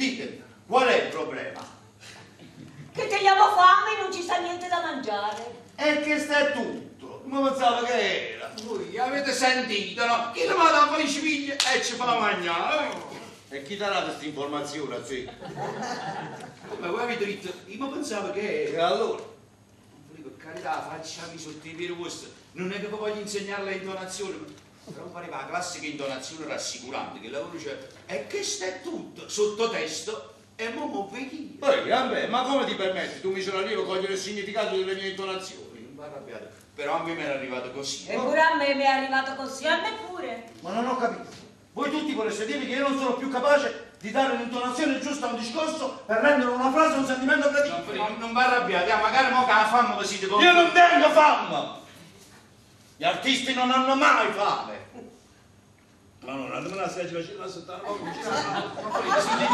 Ditemi, qual è il problema? Che teniamo fame e non ci sta niente da mangiare. E che sta tutto? Come pensavo che era? Voi avete sentito, no? Chi le manda a felice figlia e ci fa la mangiare. E chi darà questa informazione, sì? Ma voi avete detto, io pensavo che E era. allora? Per carità, facciami sotto i piedi vostri. Non è che vi voglio insegnare le intonazioni, però pareva la classica intonazione rassicurante che la voce è che sta è tutto, sottotesto e mo mo vedi. Poi, vabbè, ma come ti permetti? Tu mi sono arrivo a cogliere il significato delle mie intonazioni. Non va arrabbiato, però a me mi era arrivato così. E pure a me mi è arrivato così, a me pure. Ma non ho capito. Voi tutti volete dirmi che io non sono più capace di dare l'intonazione giusta a un discorso per rendere una frase un sentimento Non, credibile. non, non va arrabbiato, ah, magari mo che la fame così ti Io non tengo fame! Gli artisti non hanno mai fame! Ma non, non me la stai facendo ascoltare.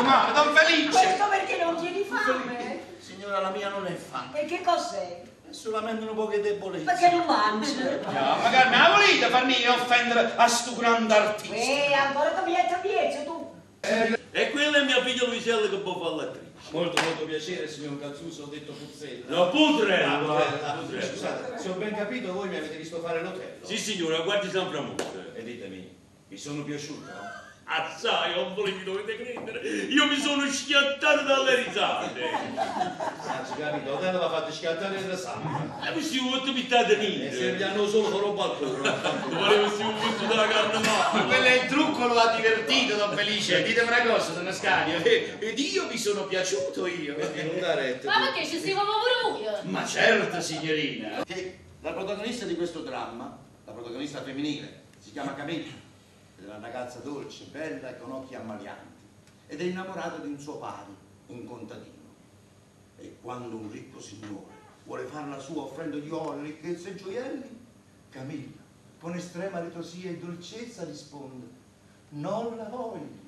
Ma Don Felice! Questo perché non tieni fame? Signora, la mia non è fame. E che cos'è? È solamente un po' che debolezza. Perché non mangi? No, magari me la volete farmi offendere a sto grande artista? Eh, ancora ti vieti, vieti tu. E quella è mia figlia Luisella che può fare l'attrice. Molto molto piacere, signor Cazzuso, ho detto Puzzella. No, Putrella! Ah, guarda, ah. Scusate, se ho ben capito voi mi avete visto fare l'hotel. Sì signora, guardi San Framonte. E ditemi, vi sono piaciuto, no? Assai, non volevi dovete credere. Io mi sono schiattato dalle risate. Anzi, capito, l'hotel va fatto schiattare il sangue. E mi si vuole pittare E se niente. gli hanno solo al cuore. Volevo si vuole dalla carne Ma male. quello è il trucco, lo ha divertito, Don Felice. Ditemi una cosa, Don Ascanio. eh, Ed io vi sono piaciuto io. Non dare retta. Ma perché ci stiamo pure voi? Ma certo, signorina. Che la protagonista di questo dramma, la protagonista femminile, si chiama Camilla, una ragazza dolce, bella e con occhi ammalianti, ed è innamorata di un suo pari, un contadino. E quando un ricco signore vuole farla sua offrendogli oro, ricchezze e gioielli, Camilla, con estrema ritrosia e dolcezza risponde, non la voglio.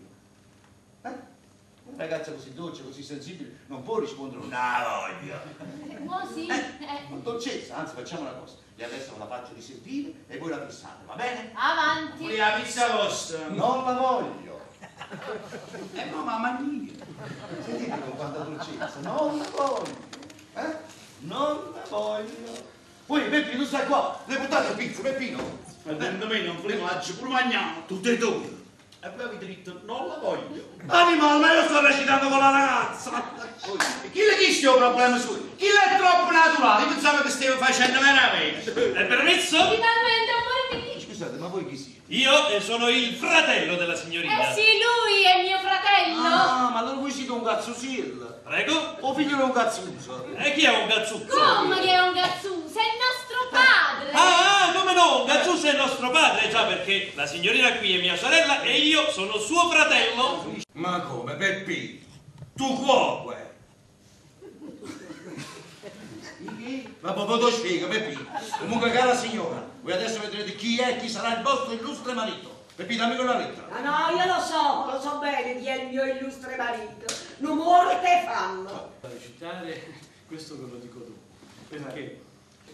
Eh? Una ragazza così dolce, così sensibile, non può rispondere, non la voglio. Oh sì, eh, Con dolcezza, anzi facciamo una cosa, io adesso la faccio di servire e voi la fissate, va bene? avanti. Qui la pizza vostra. Non la voglio. Eh no, ma manini. Sentite con quanta dolcezza, non la voglio. Eh? Non la voglio. Poi Peppino, tu stai qua, le buttate il pizzo, Peppino. Ma me non fremo, oggi pure mangiamo. Tutte e due. E poi avete detto, non la voglio. Animale, ma io sto recitando con la ragazza. E chi le dice il problema suo? Chi è troppo naturale? Io pensavo che stavo facendo veramente. È permesso? Finalmente, amore mio. Scusate, ma voi chi siete? Io eh, sono il fratello della signorina. Eh sì, lui è mio fratello. Ah, ma allora voi siete un cazzusil. Prego? O figlio di un cazzuso. E chi è un gazzuzzo? Come che è un gazzuso? È il nostro padre. Ah, ah, come no? Un nostro padre, già perché la signorina qui è mia sorella e io sono suo fratello. Ma come, Peppi? Tu cuoque? Ma proprio lo spiego, Peppi. Comunque, cara signora, voi adesso vedrete chi è, chi sarà il vostro illustre marito. Peppi, dammi quella lettera. Ma no, io lo so, lo so bene chi è il mio illustre marito. Non morte fanno. recitare, questo ve lo dico dopo. Perché?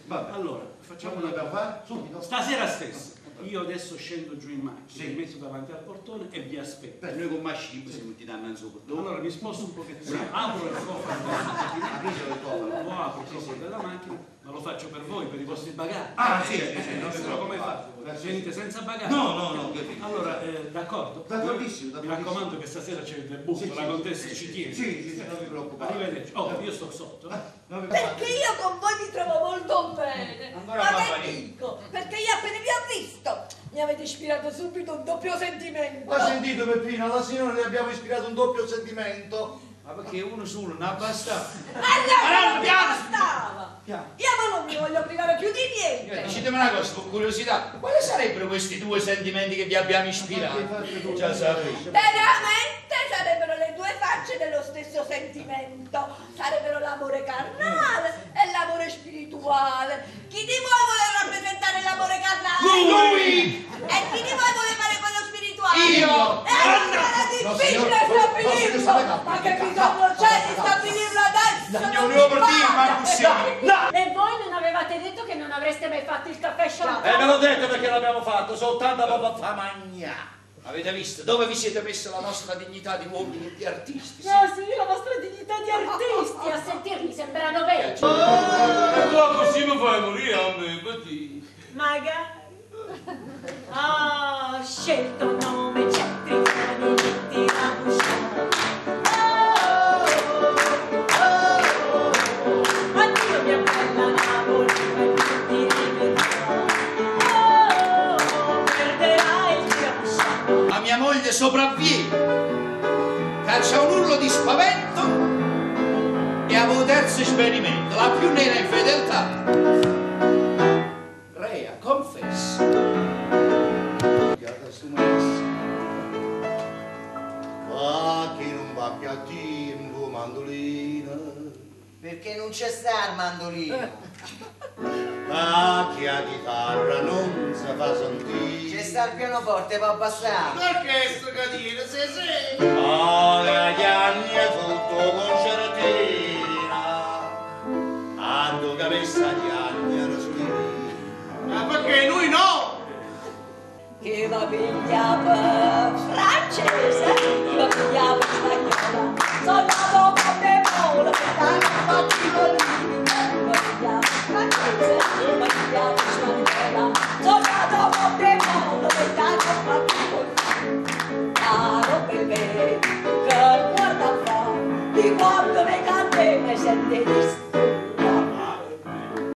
Vabbè. Allora, facciamo una cosa. fare? Subito. Stasera stessa, io adesso scendo giù in macchina, Sì. mi metto davanti al portone e vi aspetto. Beh, noi con Mascibbo siamo ti danno in sopra. Allora mi sposto un pochettino, apro il cofano della macchina, Apriselo il cofano. lo apro il cofano della macchina, ma lo faccio per voi, per i vostri bagagli. Ah, sì, sì, sì, Eh, non si no come preoccupate. fate? Venite senza bagagli? No, no, no. Allora, eh, d'accordo? D'accordissimo, Mi raccomando che stasera c'è il debutto, Sì, sì, la contessa sì, ci sì, tiene. sì, sì, sì, non vi preoccupate. Arrivederci. Oh, io sto sotto. eh. Non vi Perché io con voi mi trovo molto bene. Ancora Ma che dico? Perché io appena vi ho visto mi avete ispirato subito un doppio sentimento. Ma sentito Peppino, alla signora le abbiamo ispirato un doppio sentimento. Ma perché uno solo non basta? Allora non mi piano. bastava. Piano. Io ma non mi voglio privare più di Dicetemi una cosa, con curiosità, quali sarebbero questi due sentimenti che vi abbiamo ispirato? Già sapete. Veramente sarebbero le due facce dello stesso sentimento. Sarebbero l'amore carnale e l'amore spirituale. Chi di voi vuole rappresentare l'amore carnale? Lui! E chi di voi vuole fare quello spirituale? Io! Difficile No, stabilirlo! no, Ma che bisogno c'è di stabilirlo adesso? Non partire, pare. ma possiamo. E voi non avevate detto che non avreste mai fatto il caffè Eh, ve l'ho detto perché l'abbiamo fatto, soltanto proprio fa magna. Avete visto? Dove vi siete messa la nostra dignità di uomini e di artisti? sì? Ah sì, la vostra dignità di artisti. A sentirmi sembrano veri. E tu così mi fai morire a me? Magari. Ah, scelto un Moglie sopravvive, caccia un urlo di spavento e avevo terzo esperimento, la più nera infedeltà. Rea, confessa. Va che non va più a tempo, mandolina. Perché non c'è sta il mandolino? ma L'acchia di terra non si fa sentire. C'è sta il pianoforte, va abbassare. sto cadere, se sei. Ora gli anni è tutto concertina. Ando che messa gli anni era sulle Ma perché noi no? Che va pigliava eh, francese, che va pigliava spagnola. Sono andato a fare mola, che tanto fatti con lui.